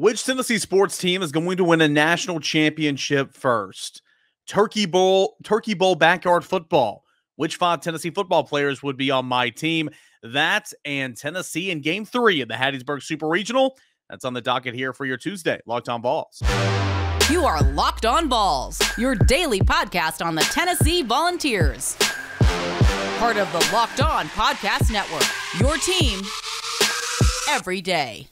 Which Tennessee sports team is going to win a national championship first? Turkey Bowl, Turkey Bowl backyard football. Which five Tennessee football players would be on my team? That and Tennessee in game three of the Hattiesburg Super Regional. That's on the docket here for your Tuesday. Locked on Vols. You are Locked On Vols, your daily podcast on the Tennessee Volunteers. Part of the Locked On Podcast Network, your team every day.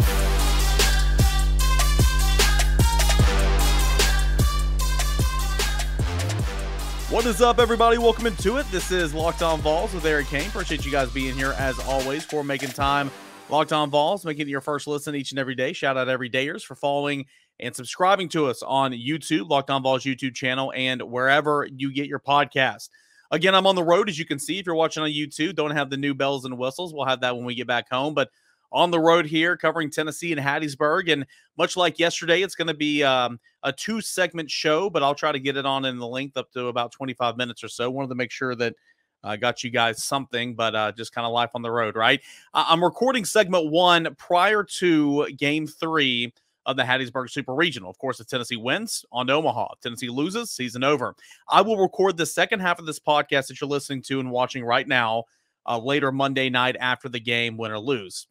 What is up, everybody? Welcome into it. This is Locked On Vols with Eric Cain. Appreciate you guys being here as always for making time. Locked On Vols, making it your first listen each and every day. Shout out every dayers for following and subscribing to us on YouTube, Locked On Vols YouTube channel, and wherever you get your podcast. Again, I'm on the road, as you can see. If you're watching on YouTube, don't have the new bells and whistles. We'll have that when we get back home. But on the road here, covering Tennessee and Hattiesburg. And much like yesterday, it's going to be um, a two segment show, but I'll try to get it on in the length up to about 25 minutes or so. Wanted to make sure that I uh, got you guys something, but uh, just kind of life on the road, right? I'm recording segment one prior to game three of the Hattiesburg Super Regional. Of course, if Tennessee wins on Omaha, if Tennessee loses, season over. I will record the second half of this podcast that you're listening to and watching right now uh, later Monday night after the game, win or lose.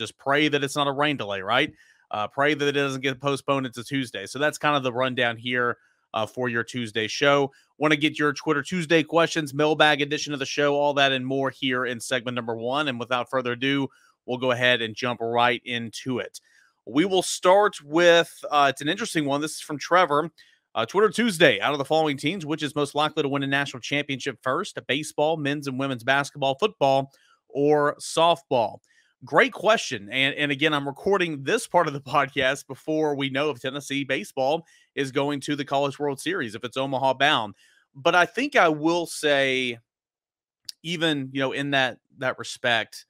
Just pray that it's not a rain delay, right? Uh, pray that it doesn't get postponed into Tuesday. So that's kind of the rundown here uh, for your Tuesday show. Want to get your Twitter Tuesday questions, mailbag edition of the show, all that and more here in segment number one. And without further ado, we'll go ahead and jump right into it. We will start with uh, it's an interesting one. This is from Trevor. Uh, Twitter Tuesday. Out of the following teams, which is most likely to win a national championship first? Baseball, men's and women's basketball, football, or softball? Great question. And, and again, I'm recording this part of the podcast before we know if Tennessee baseball is going to the College World Series, if it's Omaha bound. But I think I will say, even, you know, in that that respect,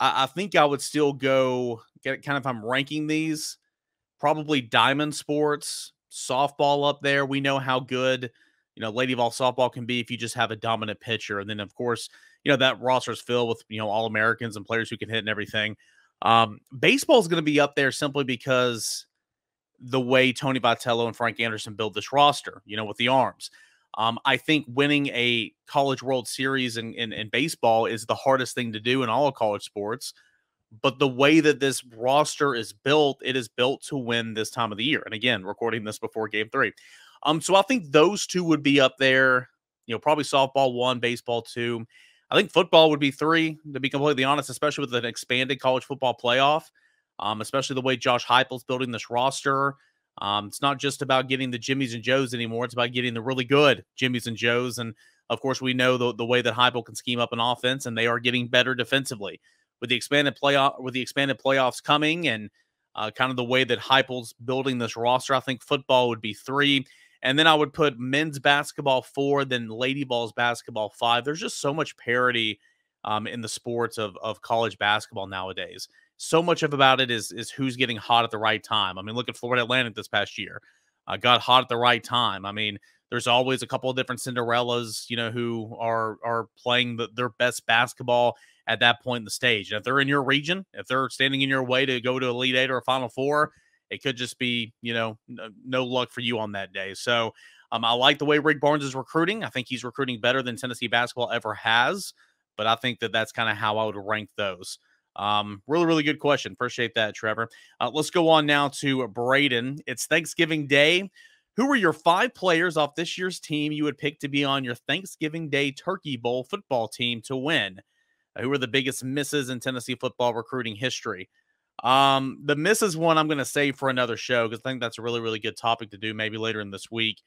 I, I think I would still go get kind of I'm ranking these, probably diamond sports, softball up there. We know how good, you know, Lady Vol softball can be if you just have a dominant pitcher. And then of course, you know that roster is filled with you know all Americans and players who can hit and everything. Um, baseball is going to be up there simply because the way Tony Vitello and Frank Anderson build this roster, you know, with the arms. Um, I think winning a college World Series in, in, in, baseball is the hardest thing to do in all college sports. But the way that this roster is built, it is built to win this time of the year. And again, recording this before game three. Um, so I think those two would be up there, you know, probably softball one, baseball two. I think football would be three, to be completely honest, especially with an expanded college football playoff, um, especially the way Josh Heupel's building this roster. Um, it's not just about getting the Jimmies and Joes anymore. It's about getting the really good Jimmies and Joes. And of course, we know the, the way that Heupel can scheme up an offense, and they are getting better defensively with the expanded playoff with the expanded playoffs coming, and uh, kind of the way that Heupel's building this roster. I think football would be three. And then I would put men's basketball four, then Lady Vols basketball five. There's just so much parity um, in the sports of, of college basketball nowadays. So much of about it is is who's getting hot at the right time. I mean, look at Florida Atlantic this past year. Uh, got hot at the right time. I mean, there's always a couple of different Cinderellas, you know, who are are playing the, their best basketball at that point in the stage. And if they're in your region, if they're standing in your way to go to Elite Eight or a Final Four, it could just be, you know, no, luck for you on that day. So um, I like the way Rick Barnes is recruiting. I think he's recruiting better than Tennessee basketball ever has. But I think that that's kind of how I would rank those. Um, really, really good question. Appreciate that, Trevor. Uh, let's go on now to Braden. It's Thanksgiving Day. Who are your five players off this year's team you would pick to be on your Thanksgiving Day Turkey Bowl football team to win? Uh, who are the biggest misses in Tennessee football recruiting history? Um, the misses one I'm going to save for another show because I think that's a really, really good topic to do maybe later in this week.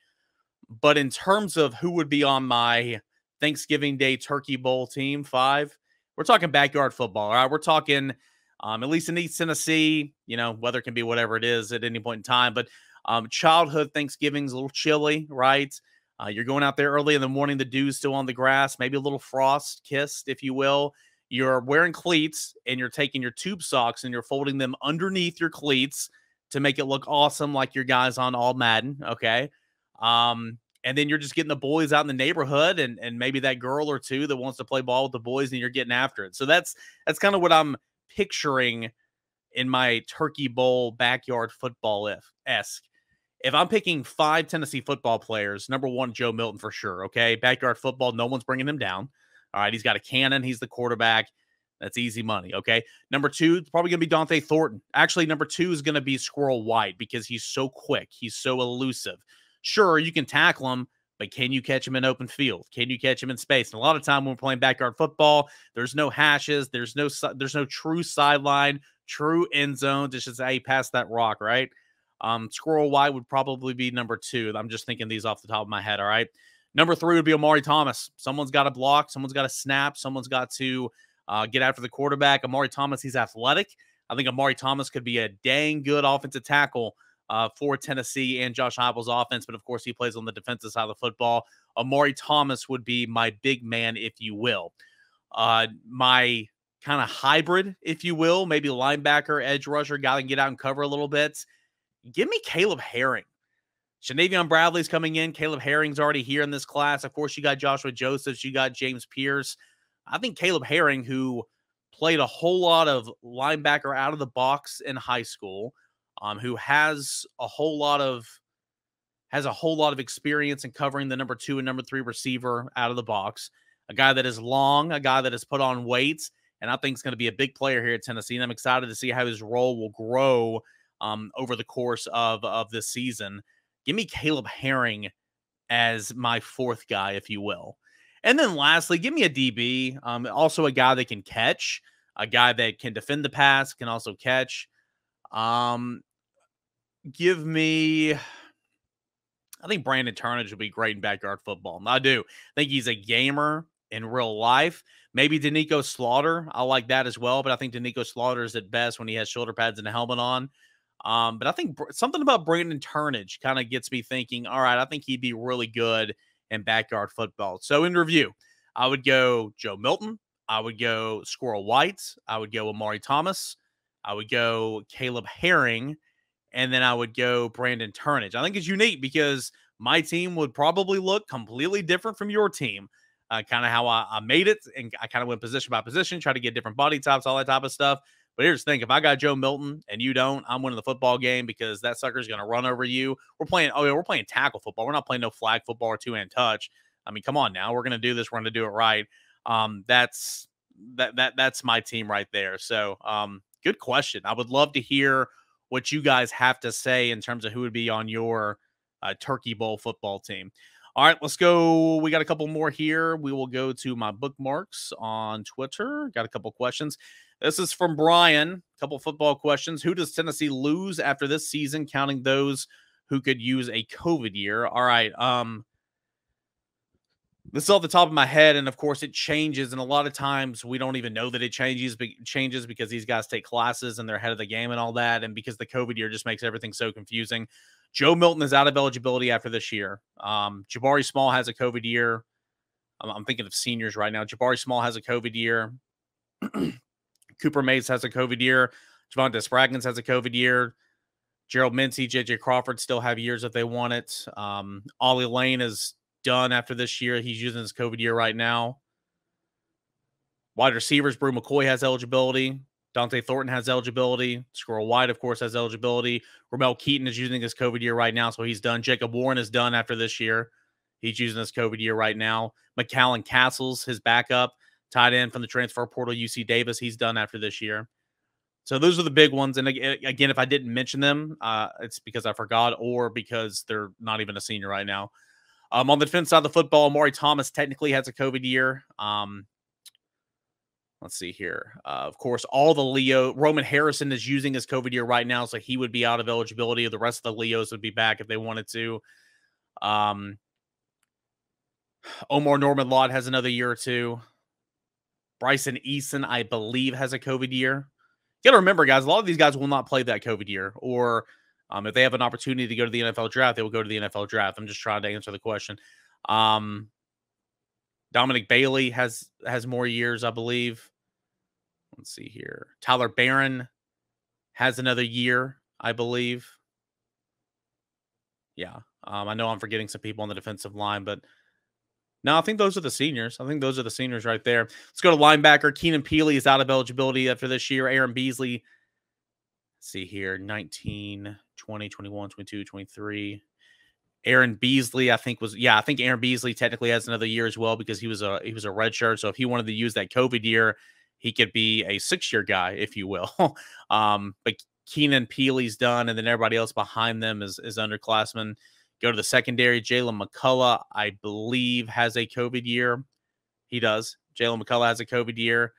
But in terms of who would be on my Thanksgiving Day Turkey Bowl team, five, we're talking backyard football. All right. We're talking, um, at least in East Tennessee, you know, weather can be whatever it is at any point in time. But um, childhood Thanksgiving's a little chilly, right? Uh, you're going out there early in the morning, the dew's still on the grass, maybe a little frost kissed, if you will you're wearing cleats and you're taking your tube socks and you're folding them underneath your cleats to make it look awesome like your guys on all Madden, okay? Um, and then you're just getting the boys out in the neighborhood and and maybe that girl or two that wants to play ball with the boys and you're getting after it. So that's that's kind of what I'm picturing in my Turkey Bowl backyard football if esque. If I'm picking five Tennessee football players, number one, Joe Milton for sure. Okay. Backyard football, no one's bringing him down. All right. He's got a cannon. He's the quarterback. That's easy money. Okay. Number two, probably going to be Dont'e Thornton. Actually, number two is going to be Squirrel White because he's so quick. He's so elusive. Sure, you can tackle him, but can you catch him in open field? Can you catch him in space? And a lot of time when we're playing backyard football, there's no hashes, there's no there's no true sideline, true end zone. It's just how you pass that rock, right? Um, Squirrel White would probably be number two. I'm just thinking these off the top of my head. All right. Number three would be Omari Thomas. Someone's got to block, someone's got to snap, someone's got to uh, get after the quarterback. Omari Thomas, he's athletic. I think Omari Thomas could be a dang good offensive tackle uh, for Tennessee and Josh Heupel's offense, but of course he plays on the defensive side of the football. Omari Thomas would be my big man, if you will. Uh, my kind of hybrid, if you will, maybe linebacker, edge rusher, guy that can get out and cover a little bit. Give me Caleb Herring. Shanavion Bradley's coming in. Caleb Herring's already here in this class. Of course, you got Joshua Josephs, you got James Pearce. I think Caleb Herring, who played a whole lot of linebacker out of the box in high school, um, who has a whole lot of has a whole lot of experience in covering the number two and number three receiver out of the box. A guy that is long, a guy that has put on weights, and I think is going to be a big player here at Tennessee. And I'm excited to see how his role will grow um, over the course of of this season. Give me Caleb Herring as my fourth guy, if you will. And then lastly, give me a DB, um, also a guy that can catch, a guy that can defend the pass, can also catch. Um, give me, I think Brandon Turnage would be great in backyard football. I do. I think he's a gamer in real life. Maybe Doneiko Slaughter. I like that as well, but I think Doneiko Slaughter is at best when he has shoulder pads and a helmet on. Um, but I think something about Brandon Turnage kind of gets me thinking, all right, I think he'd be really good in backyard football. So in review, I would go Joe Milton. I would go Squirrel White. I would go Omari Thomas. I would go Caleb Herring. And then I would go Brandon Turnage. I think it's unique because my team would probably look completely different from your team. Uh, kind of how I, I, made it. And I kind of went position by position, try to get different body types, all that type of stuff. But here's the thing: if I got Joe Milton and you don't, I'm winning the football game because that sucker's going to run over you. We're playing. Oh yeah, we're playing tackle football. We're not playing no flag football or two hand touch. I mean, come on now. We're going to do this. We're going to do it right. Um, that's that that that's my team right there. So, um, good question. I would love to hear what you guys have to say in terms of who would be on your uh, Turkey Bowl football team. All right, let's go. We got a couple more here. We will go to my bookmarks on Twitter. Got a couple questions. This is from Brian. A couple football questions. Who does Tennessee lose after this season, counting those who could use a COVID year? All right. Um, this is off the top of my head, and of course it changes. And a lot of times we don't even know that it changes, changes because these guys take classes and they're ahead of the game and all that, and because the COVID year just makes everything so confusing. Joe Milton is out of eligibility after this year. Um, Jabari Small has a COVID year. I'm, I'm thinking of seniors right now. Jabari Small has a COVID year. Cooper Mays has a COVID year. Javonte Spraggins has a COVID year. Gerald Mincey, JJ Crawford still have years if they want it. Um, Ollie Lane is done after this year. He's using his COVID year right now. Wide receivers, Bru McCoy has eligibility. Dont'e Thornton has eligibility. Squirrel White, of course, has eligibility. Ramel Keyton is using his COVID year right now, so he's done. Jacob Warren is done after this year. He's using his COVID year right now. McCallan Castles, his backup, tied in from the transfer portal, UC Davis. He's done after this year. So those are the big ones. And again, if I didn't mention them, uh, it's because I forgot or because they're not even a senior right now. Um, on the defense side of the football, Maury Thomas technically has a COVID year. Um, let's see here. Uh, of course, all the Leo Roman Harrison is using his COVID year right now, so he would be out of eligibility. The rest of the Leos would be back if they wanted to. Um, Omarr Norman-Lott has another year or two. Bryson Eason, I believe, has a COVID year. You got to remember, guys, a lot of these guys will not play that COVID year, or um, if they have an opportunity to go to the NFL draft, they will go to the NFL draft. I'm just trying to answer the question. Um, Dominic Bailey has has more years, I believe. Let's see here. Tyler Baron has another year, I believe. Yeah. Um, I know I'm forgetting some people on the defensive line, but no, I think those are the seniors. I think those are the seniors right there. Let's go to linebacker. Keenan Pili is out of eligibility after this year. Aaron Beasley see here 19, 20, 21, 22, 23. Aaron Beasley, I think was yeah, I think Aaron Beasley technically has another year as well because he was a he was a red shirt. So if he wanted to use that COVID year, he could be a six year guy, if you will. um, but Keenan Pili's done, and then everybody else behind them is is underclassmen. Go to the secondary. Jaylen McCollough, I believe, has a COVID year. He does. Jaylen McCollough has a COVID year.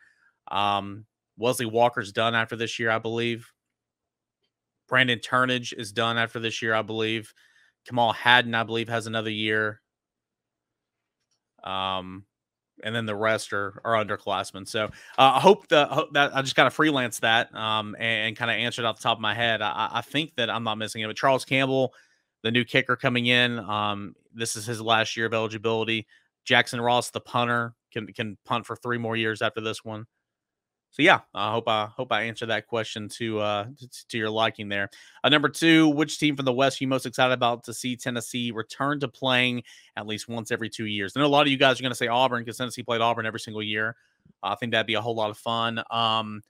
Um, Wesley Walker's done after this year, I believe. Brandon Turnage is done after this year, I believe. Kamal Hadden, I believe, has another year. Um, and then the rest are are underclassmen. So uh, I hope the hope that I just kind of freelance that um, and, and kind of answered off the top of my head. I, I, think that I'm not missing it. But Charles Campbell, the new kicker coming in, um, this is his last year of eligibility. Jackson Ross, the punter, can can punt for three more years after this one so yeah, I hope I hope I answered that question to uh to, to your liking there. Uh, number two, which team from the West are you most excited about to see Tennessee return to playing at least once every two years? I know a lot of you guys are going to say Auburn because Tennessee played Auburn every single year. I think that'd be a whole lot of fun. Um,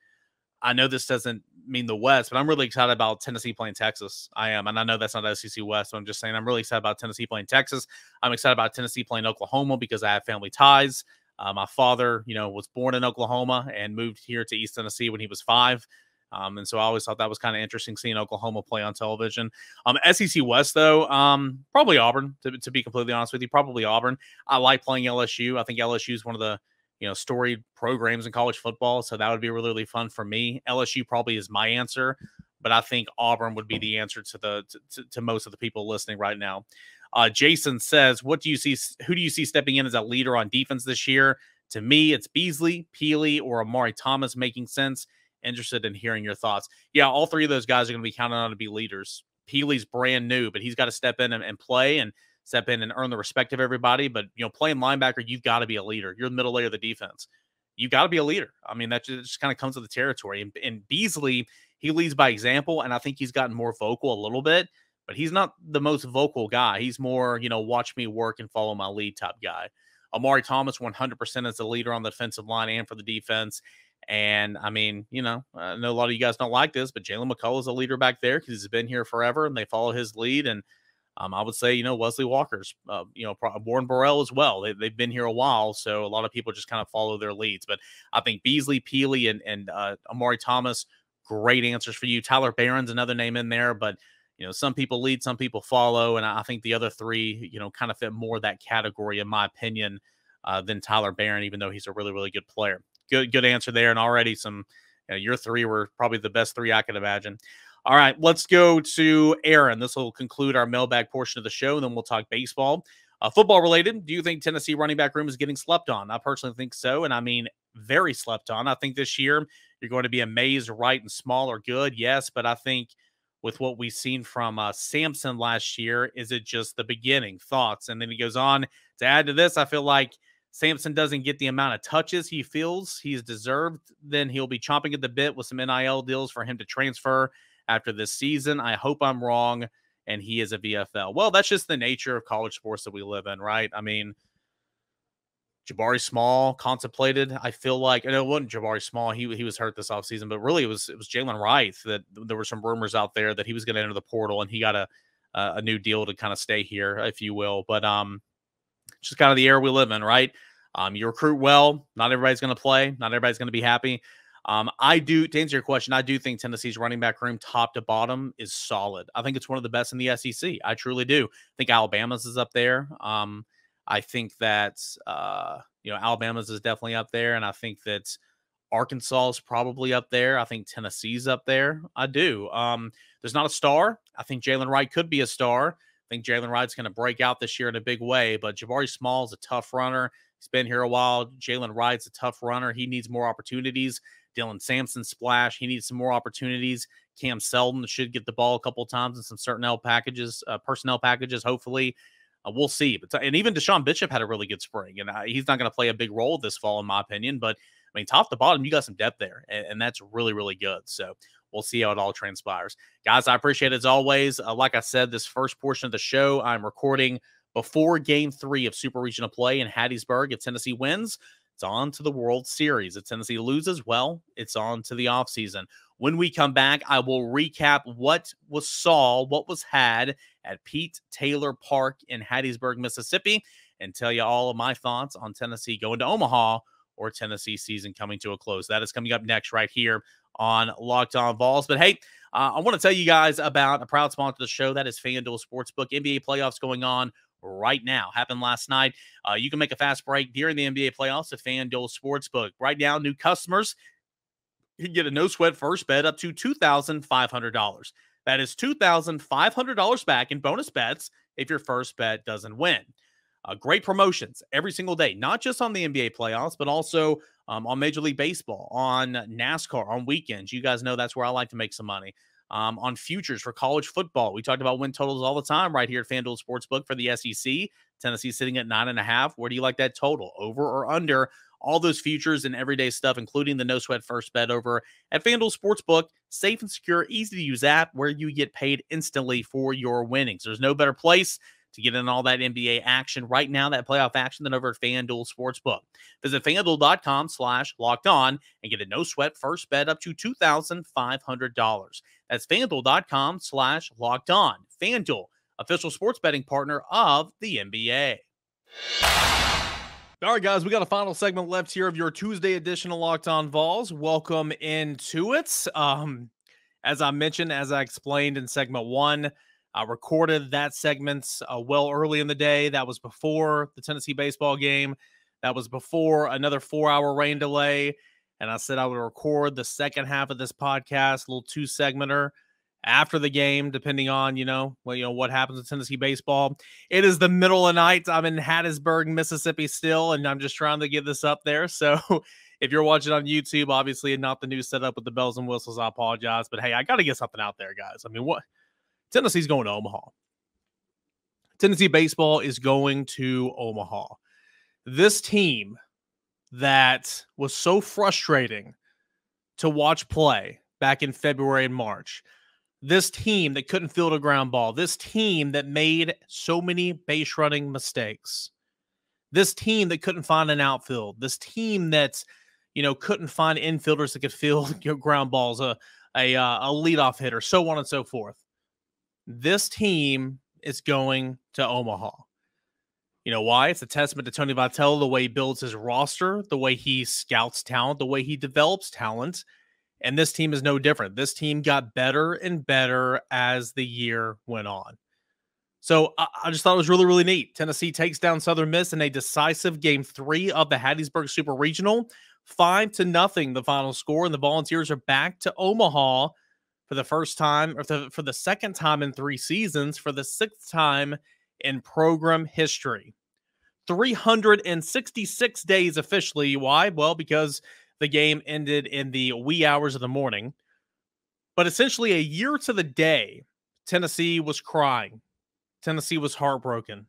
I know this doesn't mean the West, but I'm really excited about Tennessee playing Texas. I am, and I know that's not SEC West. So I'm just saying I'm really excited about Tennessee playing Texas. I'm excited about Tennessee playing Oklahoma because I have family ties. Uh, my father, you know, was born in Oklahoma and moved here to East Tennessee when he was five. Um, and so I always thought that was kind of interesting seeing Oklahoma play on television. Um, SEC West, though, um, probably Auburn, to, to, be completely honest with you, probably Auburn. I like playing LSU. I think LSU is one of the you know storied programs in college football, so that would be really really fun for me. LSU probably is my answer, but I think Auburn would be the answer to the to, to most of the people listening right now. Uh, Jason says, "What do you see? Who do you see stepping in as a leader on defense this year?" To me, it's Beasley, Pili, or Omari Thomas making sense. Interested in hearing your thoughts. Yeah, all three of those guys are going to be counted on to be leaders. Pili's brand new, but he's got to step in and, and play and step in and earn the respect of everybody. But you know, playing linebacker, you've got to be a leader. You're the middle layer of the defense. You've got to be a leader. I mean, that just, just kind of comes with the territory. And, and Beasley, he leads by example, and I think he's gotten more vocal a little bit but he's not the most vocal guy. He's more, you know, watch me work and follow my lead type guy. Omari Thomas, 100% as the leader on the defensive line and for the defense. And I mean, you know, I know a lot of you guys don't like this, but Jalen McCollough is a leader back there because he's been here forever and they follow his lead. And um, I would say, you know, Wesley Walker's, uh, you know, Warren Burrell as well. They, have been here a while. So a lot of people just kind of follow their leads. But I think Beasley, Pili, and, and uh, Omari Thomas, great answers for you. Tyler Baron's another name in there, but you know, some people lead, some people follow, and I think the other three, you know, kind of fit more that category, in my opinion, uh, than Tyler Baron, even though he's a really, really good player. Good, good answer there, and already some. You know, your three were probably the best three I could imagine. All right, let's go to Aaron. This will conclude our mailbag portion of the show, and then we'll talk baseball. Uh, football related, do you think Tennessee running back room is getting slept on? I personally think so, and I mean very slept on. I think this year you're going to be amazed, right, and small or good, yes, but I think – with what we've seen from uh, Sampson last year? Is it just the beginning? Thoughts? And then he goes on to add to this. I feel like Sampson doesn't get the amount of touches he feels he's deserved. Then he'll be chomping at the bit with some NIL deals for him to transfer after this season. I hope I'm wrong and he is a VFL. Well, that's just the nature of college sports that we live in, right? I mean, Jabari Small contemplated. I feel like, and it wasn't Jabari Small. He he was hurt this offseason, but really it was it was Jalen Wright that there were some rumors out there that he was going to enter the portal and he got a a new deal to kind of stay here, if you will. But um, just kind of the era we live in, right? Um, you recruit well. Not everybody's going to play. Not everybody's going to be happy. Um, I do to answer your question. I do think Tennessee's running back room, top to bottom, is solid. I think it's one of the best in the SEC. I truly do. I think Alabama's is up there. Um, I think that uh, you know Alabama's is definitely up there, and I think that Arkansas is probably up there. I think Tennessee's up there. I do. Um, there's not a star. I think Jalen Wright could be a star. I think Jalen Wright's going to break out this year in a big way. But Jabari Small is a tough runner. He's been here a while. Jalen Wright's a tough runner. He needs more opportunities. Dylan Sampson splash. He needs some more opportunities. Cam Seldon should get the ball a couple times in some certain L packages, uh, personnel packages. Hopefully, uh, we'll see. But and even DeSean Bishop had a really good spring, and uh, he's not going to play a big role this fall, in my opinion. But I mean, top to bottom, you got some depth there, and, and that's really really good. So we'll see how it all transpires, guys. I appreciate it as always. Uh, like I said, this first portion of the show I'm recording before Game Three of Super Regional Play in Hattiesburg if Tennessee wins. It's on to the World Series. If Tennessee loses, well, it's on to the offseason. When we come back, I will recap what was saw, what was had at Pete Taylor Park in Hattiesburg, Mississippi, and tell you all of my thoughts on Tennessee going to Omaha or Tennessee season coming to a close. That is coming up next right here on Locked On Vols. But hey, uh, I want to tell you guys about a proud sponsor of the show. That is FanDuel Sportsbook. NBA playoffs going on right now. Happened last night. Uh, you can make a fast break during the NBA playoffs at FanDuel Sportsbook. Right now, new customers can get a no sweat first bet up to $2,500. That is $2,500 back in bonus bets if your first bet doesn't win. Uh, great promotions every single day, not just on the NBA playoffs, but also um, on Major League Baseball, on NASCAR, on weekends. You guys know that's where I like to make some money. Um, on futures for college football, we talked about win totals all the time right here at FanDuel Sportsbook for the SEC. Tennessee sitting at nine and a half. Where do you like that total? Over or under? All those futures and everyday stuff, including the no sweat first bet over at FanDuel Sportsbook. Safe and secure, easy to use app where you get paid instantly for your winnings. There's no better place to get in all that NBA action right now, that playoff action, than over at FanDuel Sportsbook. Visit fanduel.com slash locked on and get a no sweat first bet up to $2,500. That's fanduel.com slash locked on. FanDuel, official sports betting partner of the NBA. All right, guys, we got a final segment left here of your Tuesday edition of Locked On Vols. Welcome into it. Um, as I mentioned, as I explained in segment one, I recorded that segment uh, well early in the day. That was before the Tennessee baseball game. That was before another four hour rain delay. And I said I would record the second half of this podcast, a little two segmenter after the game, depending on, you know, well, you know, what happens in Tennessee baseball. It is the middle of the night. I'm in Hattiesburg, Mississippi still, and I'm just trying to get this up there. So if you're watching on YouTube, obviously not the new setup with the bells and whistles, I apologize. But hey, I got to get something out there, guys. I mean, what Tennessee's going to Omaha. Tennessee baseball is going to Omaha. This team that was so frustrating to watch play back in February and March. This team that couldn't field a ground ball. This team that made so many base running mistakes. This team that couldn't find an outfield. This team that's, you know, couldn't find infielders that could field ground balls, a, a, uh, a leadoff hitter, so on and so forth this team is going to Omaha. You know why? It's a testament to Tony Vitello, the way he builds his roster, the way he scouts talent, the way he develops talent. And this team is no different. This team got better and better as the year went on. So I, just thought it was really, really neat. Tennessee takes down Southern Miss in a decisive game three of the Hattiesburg Super Regional. Five to nothing, the final score. And the Volunteers are back to Omaha for the first time or for the second time in three seasons, for the sixth time in program history. 366 days officially. Why? Well, because the game ended in the wee hours of the morning. But essentially, a year to the day, Tennessee was crying. Tennessee was heartbroken.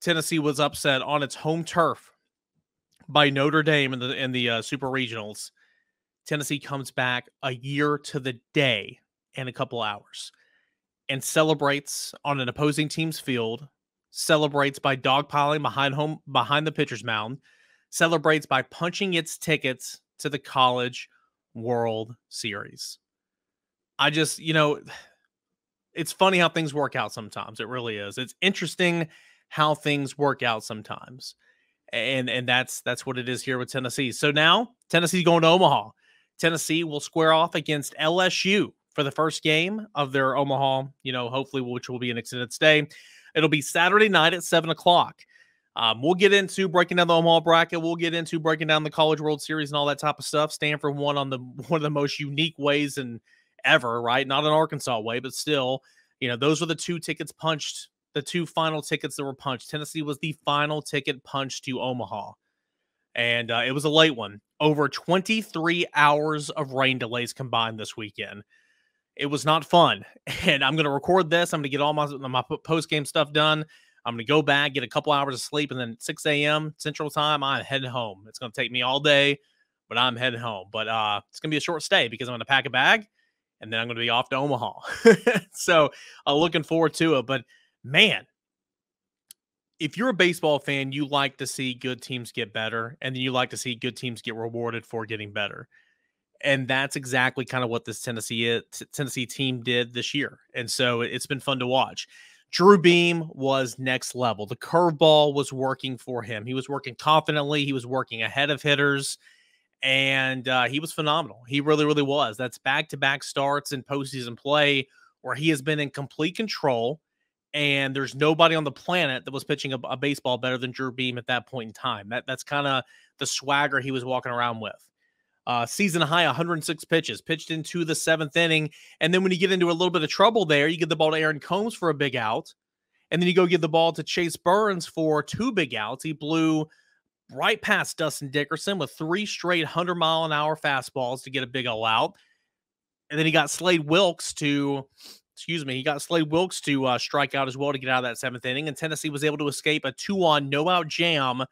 Tennessee was upset on its home turf by Notre Dame in the in the uh, Super Regionals. Tennessee comes back a year to the day and a couple hours and celebrates on an opposing team's field, celebrates by dogpiling behind home behind the pitcher's mound, celebrates by punching its tickets to the college world series. I just, you know, it's funny how things work out sometimes. It really is. It's interesting how things work out sometimes. And and that's that's what it is here with Tennessee. So now Tennessee's going to Omaha. Tennessee will square off against LSU for the first game of their Omaha, you know, hopefully, which will be an extended stay. It'll be Saturday night at seven o'clock. Um, we'll get into breaking down the Omaha bracket. We'll get into breaking down the College World Series and all that type of stuff. Stanford won on the one of the most unique ways and ever, right? Not an Arkansas way, but still, you know, those were the two tickets punched, the two final tickets that were punched. Tennessee was the final ticket punched to Omaha and uh, it was a late one. Over 23 hours of rain delays combined this weekend. It was not fun. And I'm going to record this. I'm going to get all my, my post game stuff done. I'm going to go back, get a couple hours of sleep, and then 6 a.m. Central Time, I'm heading home. It's going to take me all day, but I'm heading home. But uh, it's going to be a short stay because I'm going to pack a bag and then I'm going to be off to Omaha. so I'm uh, looking forward to it. But man, if you're a baseball fan, you like to see good teams get better, and then you like to see good teams get rewarded for getting better. And that's exactly kind of what this Tennessee Tennessee team did this year. And so it's been fun to watch. Drew Beam was next level. The curveball was working for him. He was working confidently. He was working ahead of hitters, and uh, he was phenomenal. He really, really was. That's back to back starts in postseason play where he has been in complete control and there's nobody on the planet that was pitching a, a baseball better than Drew Beam at that point in time. That that's kind of the swagger he was walking around with. Uh, season high 106 pitches, pitched into the seventh inning, and then when you get into a little bit of trouble there, you get the ball to Aaron Combs for a big out, and then you go give the ball to Chase Burns for two big outs. He blew right past Dustin Dickerson with three straight 100 mile an hour fastballs to get a big out, and then he got Slade Wilks to excuse me, he got Slade Wilks to uh, strike out as well to get out of that seventh inning, and Tennessee was able to escape a two-on no-out jam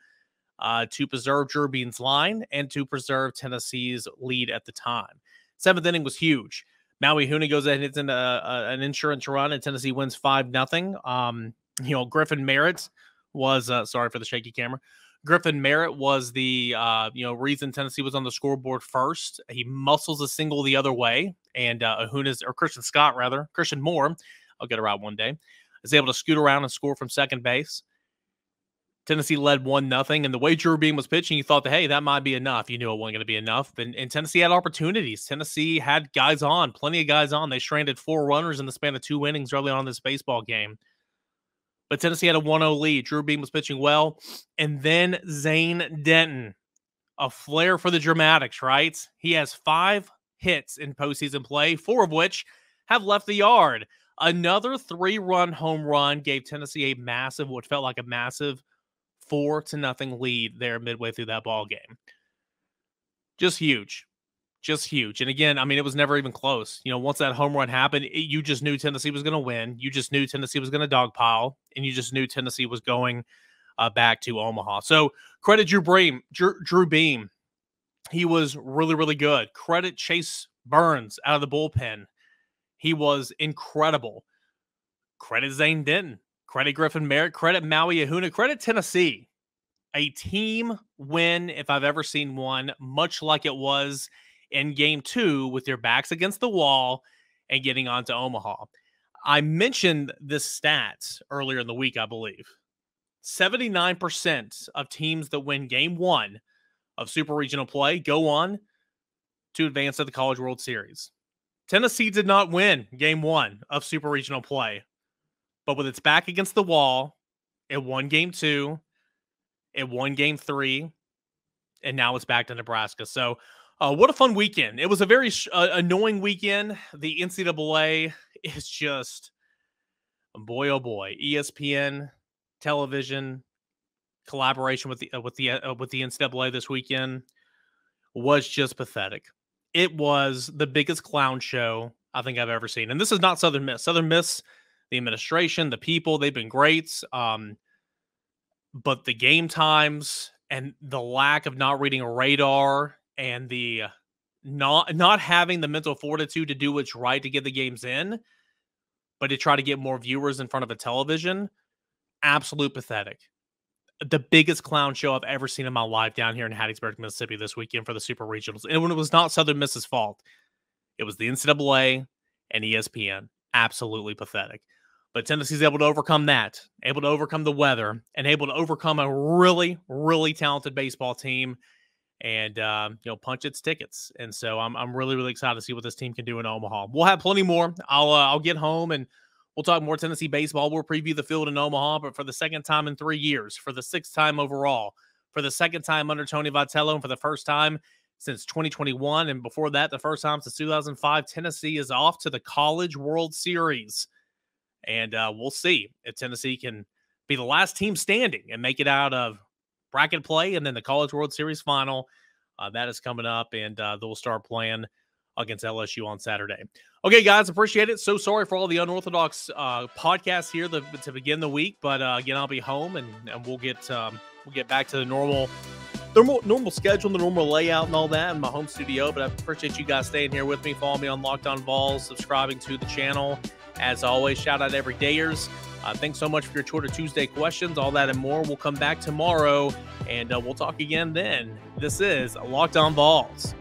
uh, to preserve Drew Beam's line and to preserve Tennessee's lead at the time. Seventh inning was huge. Maui Ahuna goes ahead and hits in a, a, an insurance run, and Tennessee wins five nothing. Um, you know, Griffin Merritt was uh, sorry for the shaky camera. Griffin Merritt was the uh, you know reason Tennessee was on the scoreboard first. He muscles a single the other way, and uh, Ahuna's or Christian Scott rather Christian Moore, I'll get around one day, is able to scoot around and score from second base. Tennessee led one nothing, and the way Drew Beam was pitching, you thought that hey, that might be enough. You knew it wasn't going to be enough, and, and Tennessee had opportunities. Tennessee had guys on, plenty of guys on. They stranded four runners in the span of two innings early on in this baseball game. But Tennessee had a 1 0 lead. Drew Beam was pitching well. And then Zane Denton, a flair for the dramatics, right? He has five hits in postseason play, four of which have left the yard. Another three run home run gave Tennessee a massive, what felt like a massive four to nothing lead there midway through that ball game. Just huge just huge. And again, I mean, it was never even close. You know, once that home run happened, it, you just knew Tennessee was going to win. You just knew Tennessee was going to dogpile, and you just knew Tennessee was going uh, back to Omaha. So credit Drew Beam. Drew, Drew Beam. He was really, really good. Credit Chase Burns out of the bullpen. He was incredible. Credit Zane Denton. Credit Griffin Merritt. Credit Maui Ahuna. Credit Tennessee. A team win, if I've ever seen one, much like it was in game two with their backs against the wall and getting on to Omaha. I mentioned this stat earlier in the week, I believe. 79% of teams that win game one of Super Regional play go on to advance to the College World Series. Tennessee did not win game one of Super Regional play, but with its back against the wall, it won game two, it won game three, and now it's back to Nebraska. So uh, what a fun weekend! It was a very uh, annoying weekend. The NCAA is just boy oh boy. ESPN television collaboration with the uh, with the uh, with the NCAA this weekend was just pathetic. It was the biggest clown show I think I've ever seen. And this is not Southern Miss. Southern Miss, the administration, the people, they've been great. Um, but the game times and the lack of not reading a radar and the uh, not not having the mental fortitude to do what's right to get the games in, but to try to get more viewers in front of a television, absolute pathetic. The biggest clown show I've ever seen in my life down here in Hattiesburg, Mississippi this weekend for the Super Regionals. And when it was not Southern Miss's fault, it was the NCAA and ESPN. Absolutely pathetic. But Tennessee's able to overcome that, able to overcome the weather, and able to overcome a really, really talented baseball team and um, you know punch its tickets. And so I'm I'm really really excited to see what this team can do in Omaha. We'll have plenty more. I'll uh, I'll get home and we'll talk more Tennessee baseball. We'll preview the field in Omaha, but for the second time in three years, for the sixth time overall, for the second time under Tony Vitello, and for the first time since 2021, and before that, the first time since 2005, Tennessee is off to the College World Series, and uh, we'll see if Tennessee can be the last team standing and make it out of bracket play and then the College World Series final. Uh, that is coming up, and uh, they'll start playing against LSU on Saturday. Okay, guys, appreciate it. So sorry for all the unorthodox uh, podcasts here to begin the week, but uh, again, I'll be home and, and we'll get um, we'll get back to the normal normal normal schedule, the normal layout, and all that in my home studio. But I appreciate you guys staying here with me. Follow me on Locked On Vols, subscribing to the channel. As always, shout out every dayers. Uh, thanks so much for your Twitter Tuesday questions. All that and more. We'll come back tomorrow and uh, we'll talk again then. This is Locked On Vols.